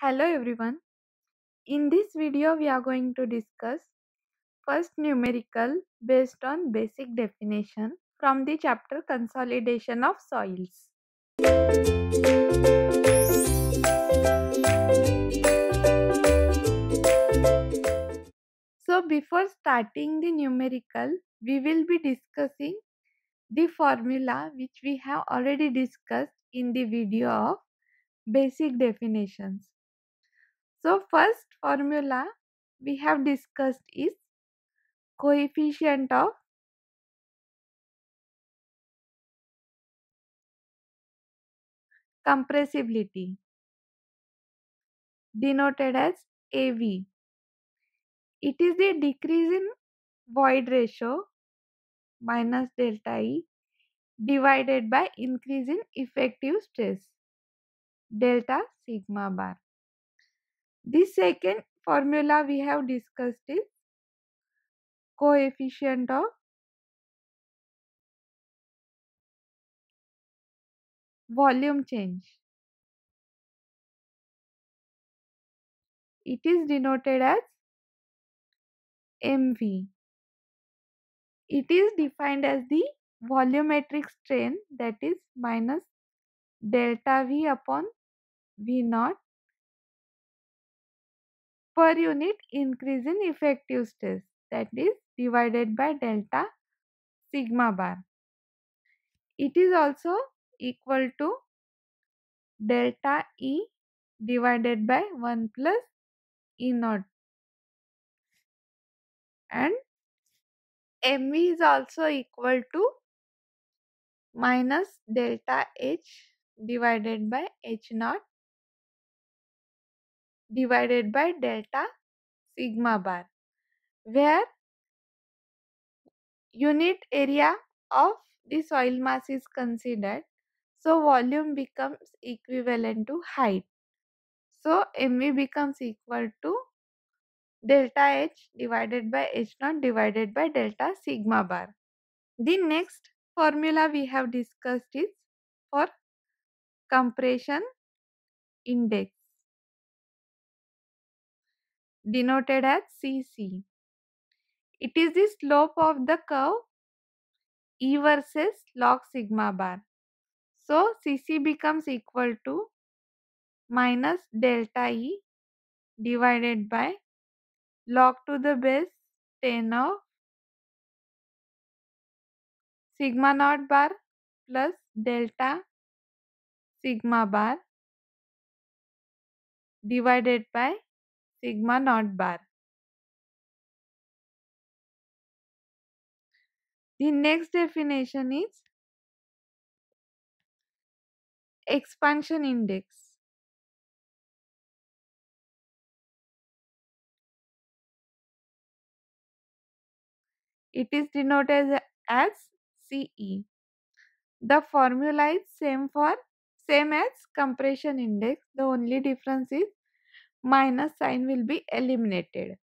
Hello everyone. In this video we are going to discuss first numerical based on basic definition from the chapter consolidation of soils. So before starting the numerical we will be discussing the formula which we have already discussed in the video of basic definitions. So first formula we have discussed is coefficient of compressibility denoted as AV. It is the decrease in void ratio minus delta E divided by increase in effective stress delta sigma bar. The second formula we have discussed is coefficient of volume change. It is denoted as MV. It is defined as the volumetric strain that is minus delta V upon V naught per unit increase in effective stress that is divided by delta sigma bar. It is also equal to delta E divided by 1 plus E naught and mv is also equal to minus delta h divided by h naught divided by delta sigma bar where unit area of the soil mass is considered so volume becomes equivalent to height so mv becomes equal to delta H divided by H naught divided by delta sigma bar. The next formula we have discussed is for compression index denoted as Cc. It is the slope of the curve E versus log sigma bar. So Cc becomes equal to minus delta E divided by log to the base 10 of sigma naught bar plus delta sigma bar divided by sigma naught bar. The next definition is expansion index. It is denoted as CE. The formula is same for same as compression index. The only difference is minus sign will be eliminated.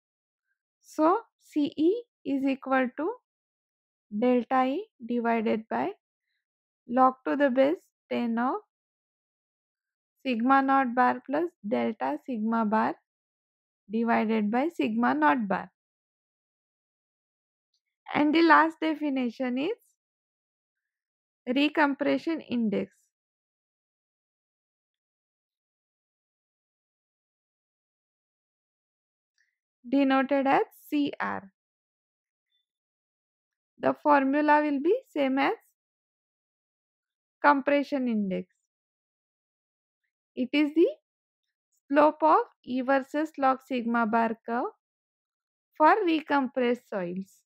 So CE is equal to delta E divided by log to the base 10 of sigma naught bar plus delta sigma bar divided by sigma naught bar. And the last definition is recompression index. Denoted as CR. The formula will be same as compression index. It is the slope of E versus log sigma bar curve for recompressed soils.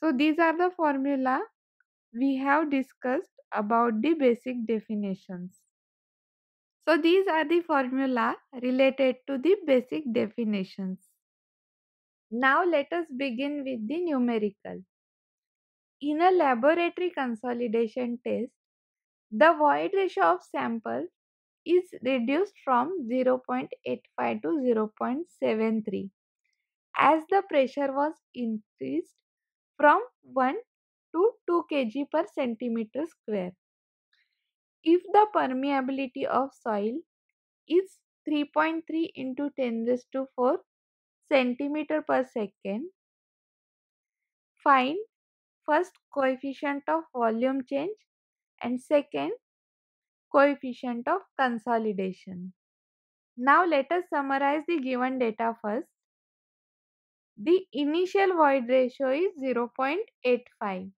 So these are the formula we have discussed about the basic definitions. So these are the formula related to the basic definitions. Now let us begin with the numerical. In a laboratory consolidation test, the void ratio of sample is reduced from 0.85 to 0.73 as the pressure was increased from 1 to 2 kg per centimeter square. If the permeability of soil is 3.3 into 10 raised to 4 centimeter per second, find first coefficient of volume change and second coefficient of consolidation. Now let us summarize the given data first. The initial void ratio is 0.85.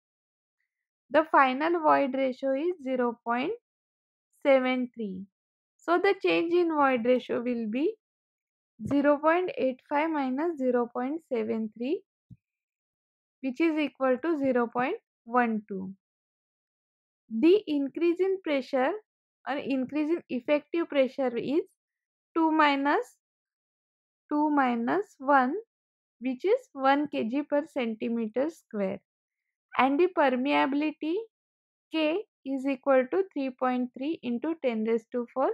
The final void ratio is 0.73. So the change in void ratio will be 0.85 minus 0.73 which is equal to 0.12. The increase in pressure or increase in effective pressure is 2 minus 2 minus 1 which is 1 kg per centimeter square and the permeability K is equal to 3.3 into 10 raised to 4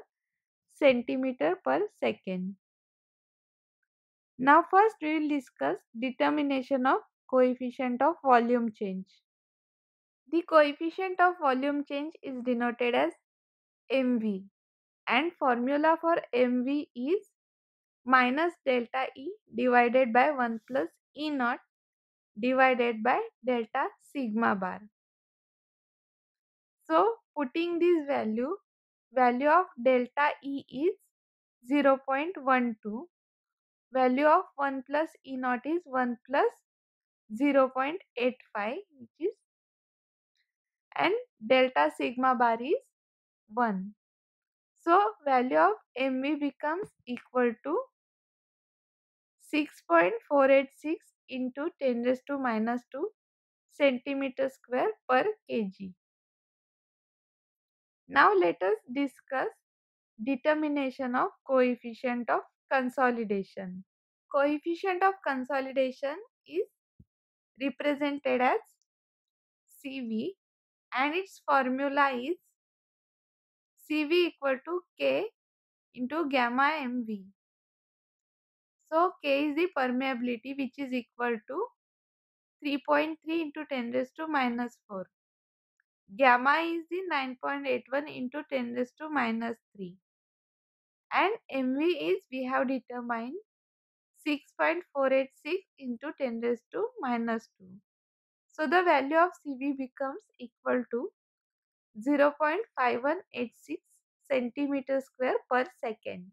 centimeter per second. Now first we will discuss determination of coefficient of volume change. The coefficient of volume change is denoted as mv and formula for mv is minus delta E divided by 1 plus E naught divided by delta sigma bar. So putting this value, value of delta E is 0.12, value of 1 plus E naught is 1 plus 0.85 which is and delta sigma bar is 1. So value of mv becomes equal to 6.486 into 10 raised to minus 2 centimeter square per kg. Now let us discuss determination of coefficient of consolidation. Coefficient of consolidation is represented as CV and its formula is CV equal to K into gamma mv. So K is the permeability which is equal to 3.3 into 10 raised to minus 4. Gamma is the 9.81 into 10 raised to minus 3. And MV is we have determined 6.486 into 10 raised to minus 2. So the value of CV becomes equal to 0.5186 centimeter square per second.